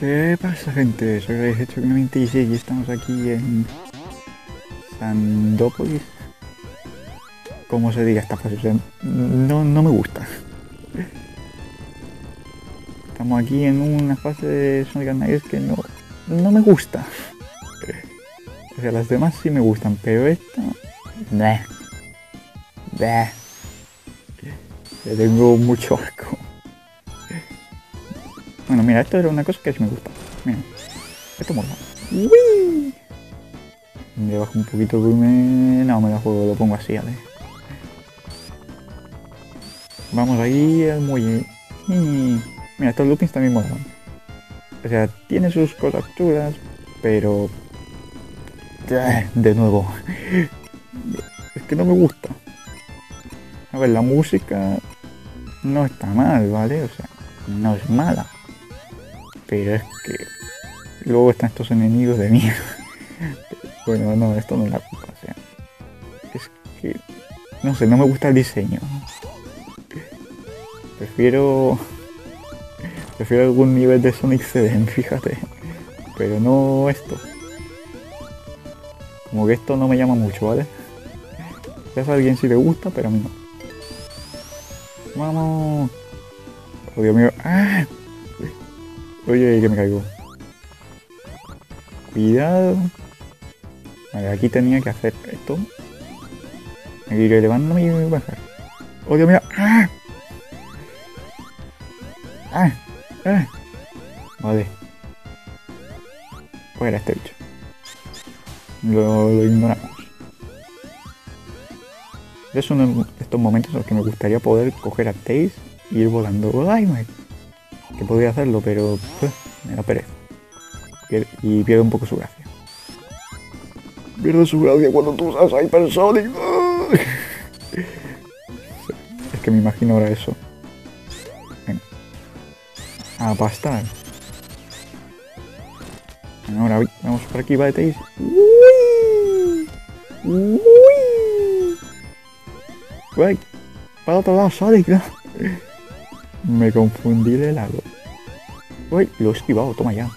¿Qué pasa gente? Soy Raiz96 y estamos aquí en Sandópolis. ¿Cómo se diga esta sea, no, no me gusta. Estamos aquí en una fase de Sonic Knights que no, no me gusta. O sea, las demás sí me gustan, pero esta... Bleh. Le tengo mucho asco. Bueno, mira, esto era una cosa que sí me gusta. Mira, esto mola. ¡Uy! Le bajo un poquito el volumen. No, me la juego, lo pongo así, ver. Vamos ahí al muelle. Mira, estos loopings también molan. O sea, tiene sus cosas chulas, pero... De nuevo. Es que no me gusta. A ver, la música no está mal, ¿vale? O sea, no es mala. Pero es que luego están estos enemigos de mierda. bueno, no, esto no es la culpa. O sea, es que, no sé, no me gusta el diseño. Prefiero, prefiero algún nivel de Sonic CD, fíjate. Pero no esto. Como que esto no me llama mucho, ¿vale? Ya a alguien si le gusta, pero a mí no. Vamos. Oh, Dios mío. ¡Ah! Oye, que me caigo. Cuidado. Vale, aquí tenía que hacer esto. Me ir elevándome y bajar. ¡Oh, Dios mío! ¡Ah! ¡Ah! ¡Ah! Vale. Fuera este bicho. Lo, lo ignoramos. Es uno momentos en los que me gustaría poder coger a Taze y ir volando. ¡Ay, que podría hacerlo, pero pues, me da pereza. Y pierde un poco su gracia. Pierde su gracia cuando tú usas Hypersonic. es que me imagino ahora eso. Venga. A pastar. ahora vamos por aquí, va de. ¡Uy! Para otro lado, Sonic. Me confundí de lado. Uy, lo he esquivado, toma ya.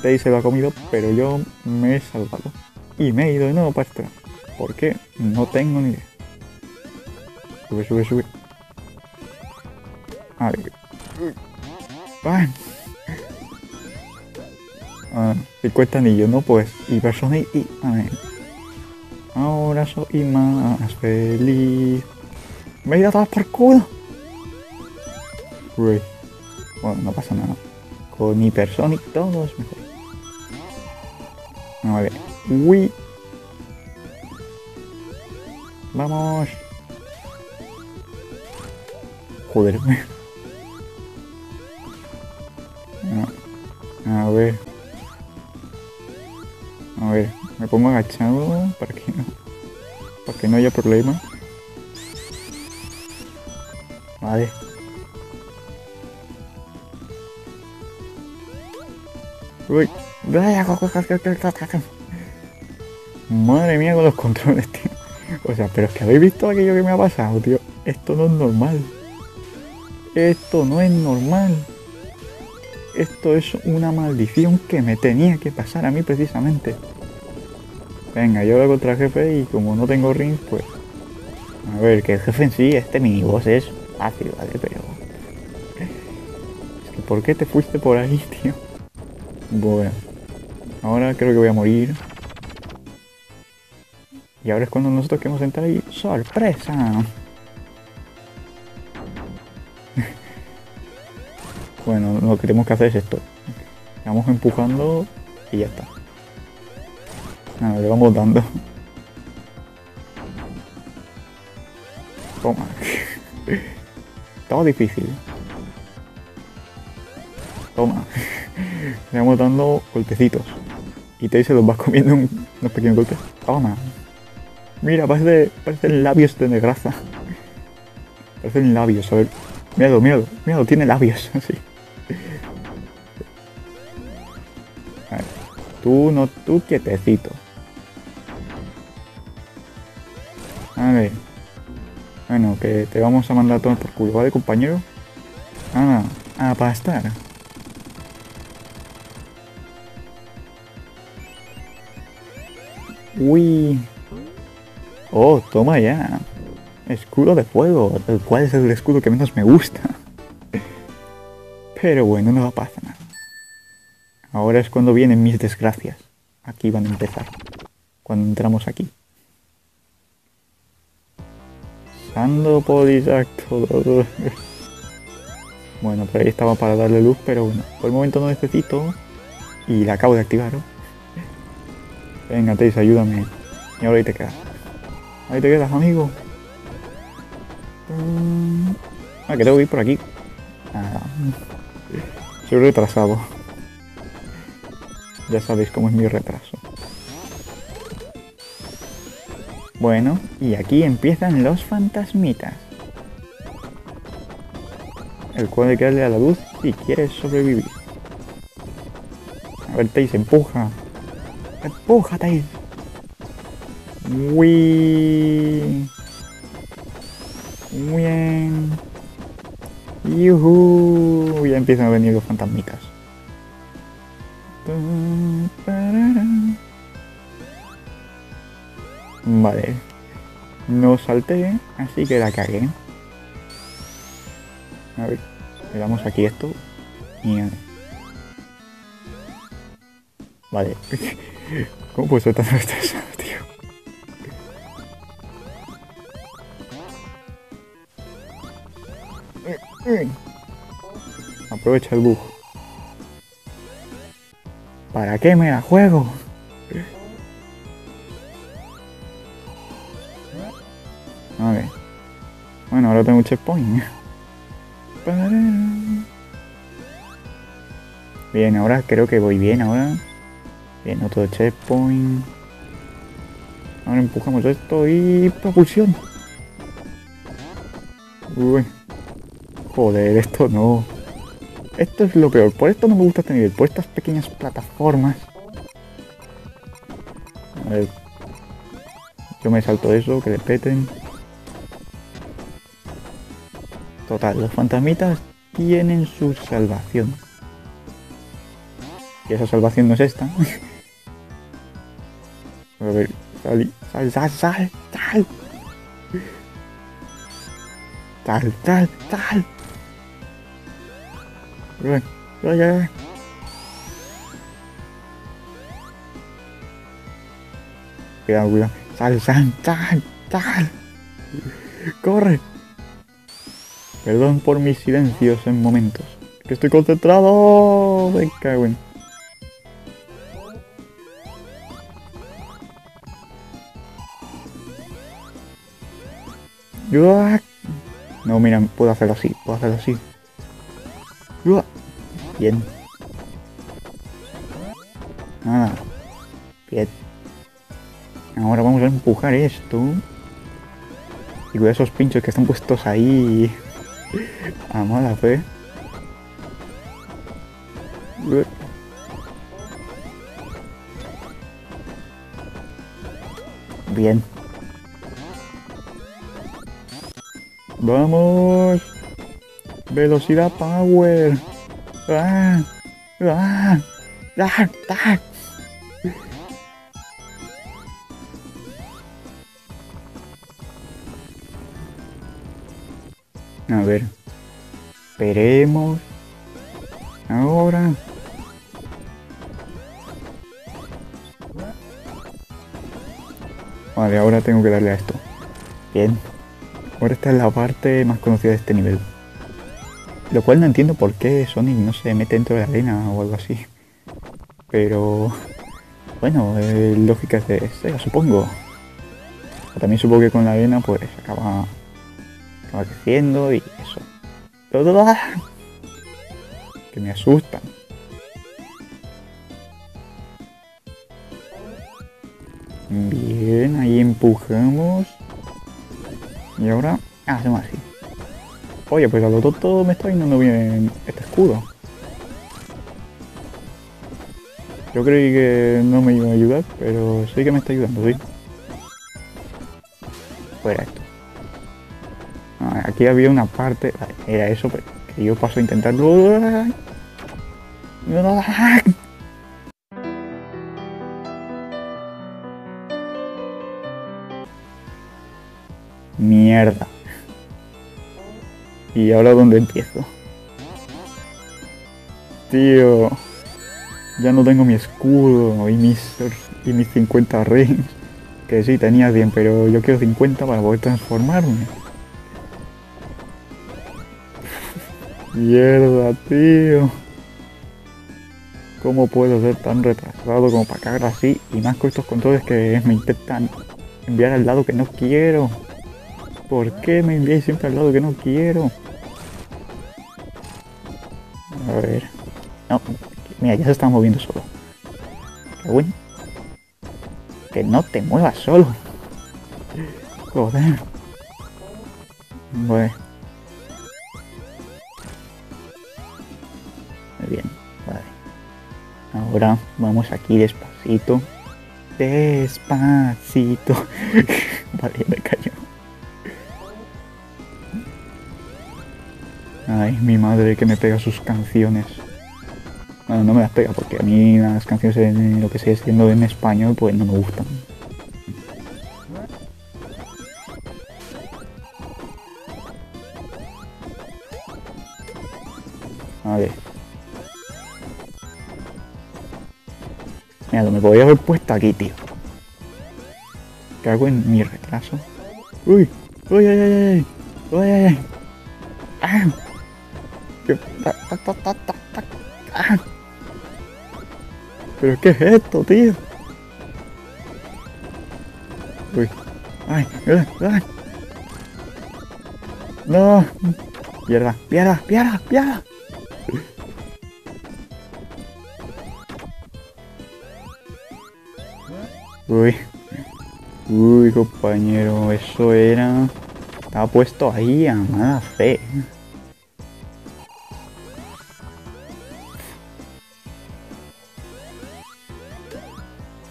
Tay se lo ha comido, pero yo me he salvado. Y me he ido de nuevo para atrás. ¿Por qué? No tengo ni idea. Sube, sube, sube. A ver. ¡Ah! Ah, 50 anillos, ¿no? Pues, y persona y... A ver. Ahora soy más feliz. Me he ido a todas por culo. Uy. Bueno, no pasa nada. Con Hypersonic todo es mejor. Ver. Uy. Vamos. Joder. A ver. Me pongo agachado para que no. Para que no haya problema. Vale. Uy. Madre mía con los controles, tío. O sea, pero es que habéis visto aquello que me ha pasado, tío. Esto no es normal. Esto no es normal. Esto es una maldición que me tenía que pasar a mí precisamente. Venga, yo voy contra el jefe y como no tengo rings, pues... A ver, que el jefe en sí, este miniboss es fácil, ¿vale? Pero... Es que ¿por qué te fuiste por ahí, tío? Bueno, ahora creo que voy a morir. Y ahora es cuando nosotros queremos entrar ahí. ¡Sorpresa! bueno, lo que tenemos que hacer es esto. Vamos empujando y ya está. Nada, le vamos dando. Toma. Estaba difícil. Toma. Le vamos dando golpecitos. Y te se los vas comiendo unos pequeños golpes. Toma. Mira, parece, parecen labios de negraza. Parecen labios, a ver. Míralo, míralo, míralo, tiene labios, así. Tú no, tú quietecito. Bueno, que te vamos a mandar todo por culo, ¿vale, compañero? Ah, a pastar. Uy. Oh, toma ya. Escudo de fuego, el cual es el escudo que menos me gusta. Pero bueno, no pasa nada. Ahora es cuando vienen mis desgracias. Aquí van a empezar. Cuando entramos aquí. Bueno, por ahí estaba para darle luz, pero bueno, por el momento no necesito. Y la acabo de activar. Venga, Teis, ayúdame. Y ahora ahí te quedas. Ahí te quedas, amigo. Ah, que tengo que ir por aquí. Ah, soy retrasado. Ya sabéis cómo es mi retraso. Bueno, y aquí empiezan los fantasmitas. El cual hay que darle a la luz si quieres sobrevivir. A ver, Teis, empuja. Empuja, Teis. Muy bien. Yuhu. Ya empiezan a venir los fantasmitas. Vale. No salté, así que la cagué. A ver, le damos aquí esto. Vale. ¿Cómo puedo ser tan tío? Aprovecha el bug. ¿Para qué me la juego? Ver Bueno, ahora tengo un checkpoint. Bien, ahora creo que voy bien ahora. Bien, otro checkpoint. Ahora empujamos esto y propulsión. Joder, esto no. Esto es lo peor. Por esto no me gusta este nivel. Por estas pequeñas plataformas. A ver. Yo me salto eso, que le peten. Total, los fantasmitas tienen su salvación. Y esa salvación no es esta. A ver, sal, sal, sal, sal, sal. Rồi, rồi, rồi. Cuidado, cuidado. Sal, sal, sal, sal. Corre. Perdón por mis silencios en momentos. Que estoy concentrado. Me cago en. No, mira, puedo hacerlo así, puedo hacerlo así. Bien. Nada. Bien. Ahora vamos a empujar esto. Y con esos pinchos que están puestos ahí. A mala fe. Bien. Vamos. Velocidad power. ¡Ah! ¡Ah! ¡Ah! ¡Ah! A ver. Esperemos. Ahora. Vale, ahora tengo que darle a esto. Bien. Ahora esta es la parte más conocida de este nivel. Lo cual no entiendo por qué Sonic no se mete dentro de la arena o algo así. Pero... Bueno, eh, lógica es de Sega, supongo. también supongo que con la arena pues acaba, acaba creciendo y eso. Que me asustan. Bien, ahí empujamos. Y ahora hacemos así. Oye, pues a lo tonto me está viniendo bien este escudo. Yo creí que no me iba a ayudar, pero sí que me está ayudando, sí. fuera esto. Aquí había una parte, era eso, pero que yo paso a intentarlo. Mierda. ¿Y ahora dónde empiezo? Tío. Ya no tengo mi escudo y mis, y mis 50 rings. Que sí, tenía 100, pero yo quiero 50 para poder transformarme. Mierda, tío. ¿Cómo puedo ser tan retrasado como para cagar así? Y más con estos controles que me intentan enviar al lado que no quiero. ¿Por qué me enviáis siempre al lado que no quiero? A ver. No, mira, ya se está moviendo solo. Qué bueno. Que no te muevas solo. Joder. Bueno. Vamos aquí despacito. Despacito. vale, me cayó. Ay, mi madre que me pega sus canciones. Bueno, no me las pega porque a mí las canciones en lo que sigue siendo en español pues no me gustan. Me podría haber puesto aquí, tío. ¿Qué hago en mi retraso? ¡Uy! ¡Uy, ay, ay, ay! ¡Uy, ay, ay! ¡Ah! ¿Pero qué es esto, tío? Uy. Ay, ay, ay. No. Piedra, piedra, piedra, piedra. Uy. Uy, compañero, eso era... Estaba puesto ahí a mala fe.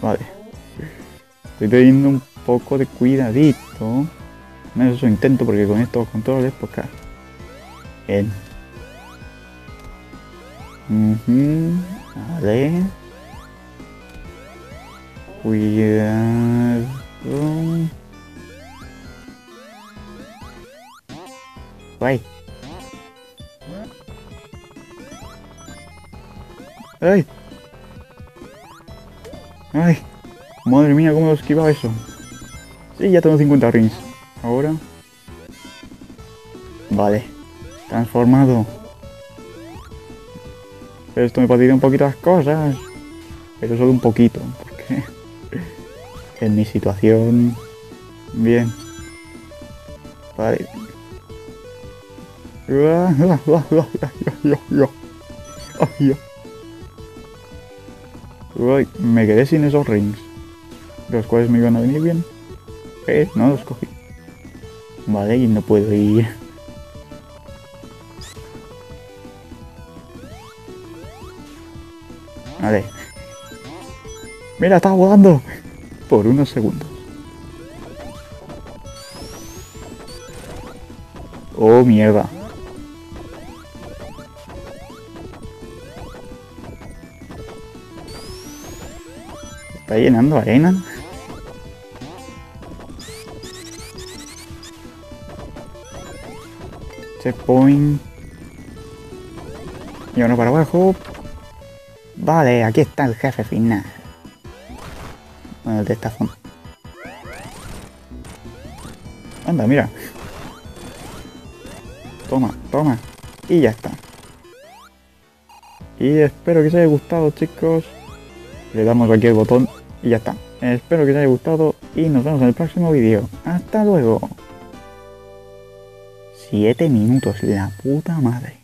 Vale. Estoy teniendo un poco de cuidadito. Eso intento porque con estos controles, pues claro. Bien. Vale. Cuidado. Ay. ¡Ay! Ay, madre mía, cómo lo esquivaba eso. Sí, ya tengo 50 rings. Ahora. Vale. Transformado. Pero esto me facilita un poquito las cosas. Pero solo un poquito. En mi situación... Bien. Vale. Uy, me quedé sin esos rings. Los cuales me iban a venir bien. Eh, no los cogí. Vale, y no puedo ir. Vale. Mira, estaba volando. Por unos segundos. Oh, mierda. Está llenando arena. Checkpoint. Y uno para abajo. Vale, aquí está el jefe final. De esta zona. Anda, mira. Toma, toma. Y ya está. Y espero que os haya gustado, chicos. Le damos aquí el botón y ya está. Espero que os haya gustado y nos vemos en el próximo vídeo. Hasta luego. 7 minutos, la puta madre.